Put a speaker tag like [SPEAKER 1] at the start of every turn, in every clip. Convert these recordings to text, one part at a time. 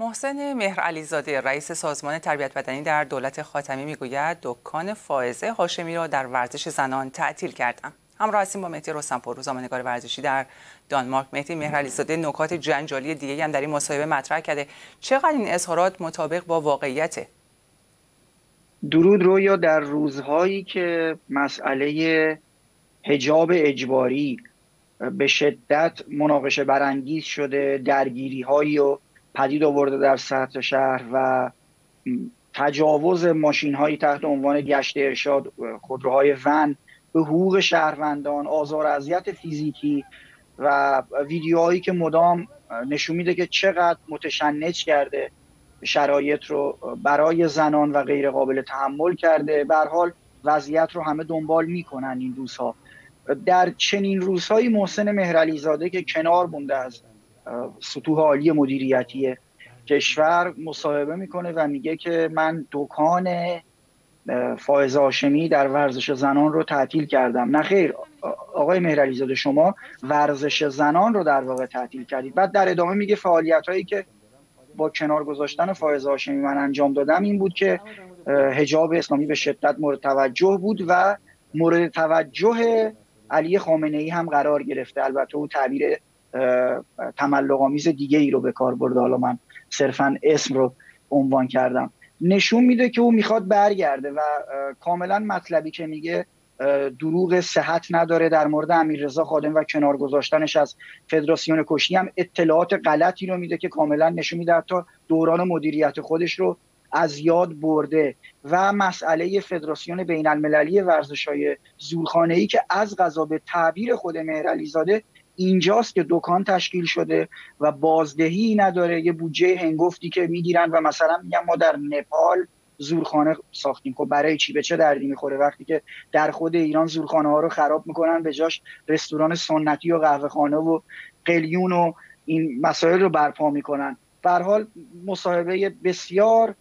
[SPEAKER 1] محسن مهر علیزاده رئیس سازمان تربیت بدنی در دولت خاتمی می‌گوید دکان فائزه هاشمی را در ورزش زنان تعطیل کردم. همراه هستیم با مهدی رستمپور روزنامه‌نگار ورزشی در دانمارک. مهدی مهر علیزاده نکات جنجالی دیگه هم در این مصاحبه مطرح کرده. چقدر این اظهارات مطابق با واقعیته
[SPEAKER 2] درود رویا در روزهایی که مسئله حجاب اجباری به شدت مناقشه برانگیز شده درگیری هایی و پدید آورده در سطح شهر و تجاوز ماشین هایی تحت عنوان گشت ارشاد خودروهای ون به حقوق شهروندان آزار اذیت فیزیکی و ویدیوهایی که مدام نشون میده که چقدر متشنج کرده شرایط رو برای زنان و غیر قابل تحمل کرده. به حال وضعیت رو همه دنبال می‌کنن این روزها. در چنین روزهایی محسن مهرعلی زاده که کنار مونده از سطوح عالی مدیریتی کشور مصاحبه می‌کنه و میگه که من دکان فائز هاشمی در ورزش زنان رو تعطیل کردم. نه خیر آقای مهرعلی زاده شما ورزش زنان رو در واقع تعطیل کردید. بعد در ادامه میگه فعالیت هایی که با کنار گذاشتن فائز هاشمی من انجام دادم این بود که حجاب اسلامی به شدت مورد توجه بود و مورد توجه علی خامنه ای هم قرار گرفته. البته او تعبیر تملق آمیز دیگه ای رو به کار برده. حالا من صرفا اسم رو عنوان کردم. نشون میده که او می‌خواد برگرده و کاملا مطلبی که میگه دروغ صحت نداره. در مورد امیررضا خادم و کنار گذاشتنش از فدراسیون کشتی هم اطلاعات غلطی رو میده که کاملا نشون میده حتی دوران مدیریت خودش رو از یاد برده. و مسئله فدراسیون بین المللی ورزش های که از غذا به تعبیر خود مهر زاده اینجاست که دکان تشکیل شده و بازدهی نداره. یه بودجه هنگفتی که می‌گیرن و مثلا میگن ما در نپال زورخانه ساختیم. خب برای چی؟ به چه دردی می‌خوره؟ وقتی که در خود ایران زورخانه ها رو خراب می‌کنن به جاش رستوران سنتی و قهوه خانه و قلیون و این مسائل رو برپا می‌کنن. به حال مصاحبه بسیار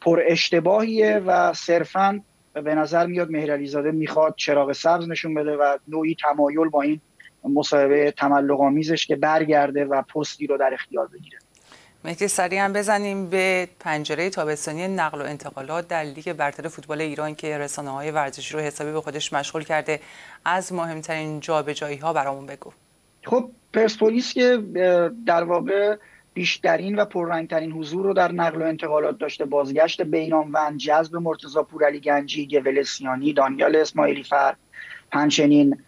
[SPEAKER 2] پر اشتباهیه و صرفا به نظر میاد مهرعلی زاده می‌خواد چراغ سبز نشون بده و نوعی تمایل با این مصاحبه تملق آمیزش که برگرده و پستی رو در اختیار بگیره.
[SPEAKER 1] مهدی سریع هم بزنیم به پنجره تابستانی نقل و انتقالات در لیگ برتر فوتبال ایران که رسانه های ورزشی رو حسابی به خودش مشغول کرده. از مهمترین جابجایی ها برامون بگو.
[SPEAKER 2] خب پرسپولیس که در واقع بیشترین و پررنگترین حضور رو در نقل و انتقالات داشته بازگشت بینامون جذب مرتضی پورعلی گنجی گولسیانی دانیال اسماعیلی فر همچنین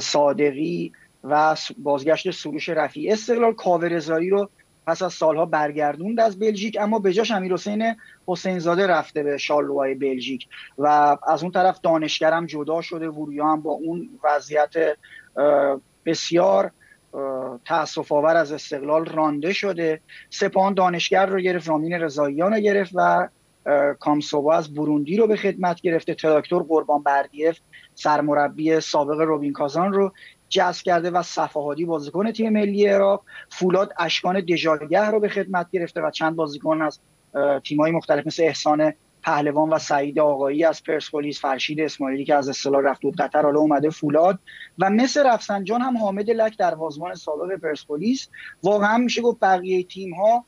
[SPEAKER 2] صادقی و بازگشت سروش رفی استقلال کاورزایی رو پس از سالها برگردوند از بلژیک اما به جاش امیر حسین حسین زاده رفته به شالروهای بلژیک و از اون طرف دانشگرم جدا شده. وریا هم با اون وضعیت بسیار تاسف آور از استقلال رانده شده. سپان دانشگر رو گرفت رامین رضاییان رو گرفت و کامسوبا از بروندی رو به خدمت گرفته. تراکتور قربان بردیف سرمربی سابق روبین کازان رو جذب کرده و صفاهادی بازیکن تیم ملی عراق فولاد اشکان دژاگه رو به خدمت گرفته و چند بازیکن از تیم‌های مختلف مثل احسان پهلوان و سعید آقایی از پرسپولیس فرشید اسماعیلی که از اصطلاح رفت بود قطر حالا اومده فولاد و مثل رفسنجان هم حامد لک در وازمان سابق پرسپولیس واقعا میشه گفت بقیه تیم ها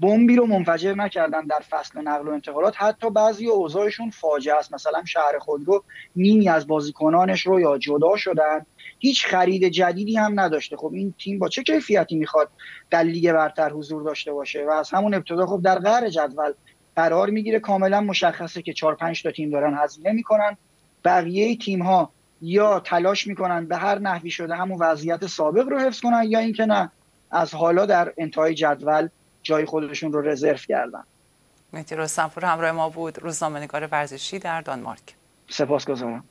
[SPEAKER 2] بمبی رو منفجر نکردن در فصل نقل و انتقالات. حتی بعضی اوضاعشون فاجعه است. مثلا شهر خودرو نیمی از بازیکنانش رو یا جدا شدن. هیچ خرید جدیدی هم نداشته. خب این تیم با چه کیفیتی می‌خواد در لیگ برتر حضور داشته باشه؟ و از همون ابتدا خب در قهر جدول قرار می‌گیره. کاملا مشخصه که 4 5 تا تیم دارن هزینه می‌کنن. بقیه تیم ها یا تلاش می‌کنن به هر نحوی شده همون وضعیت سابق رو حفظ کنن یا اینکه نه از حالا در انتهای جدول جای خودشون رو رزرو کردن.
[SPEAKER 1] مهدی رستمپور همراه ما بود. روزنامه‌نگار ورزشی در دانمارک.
[SPEAKER 2] سپاسگزارم.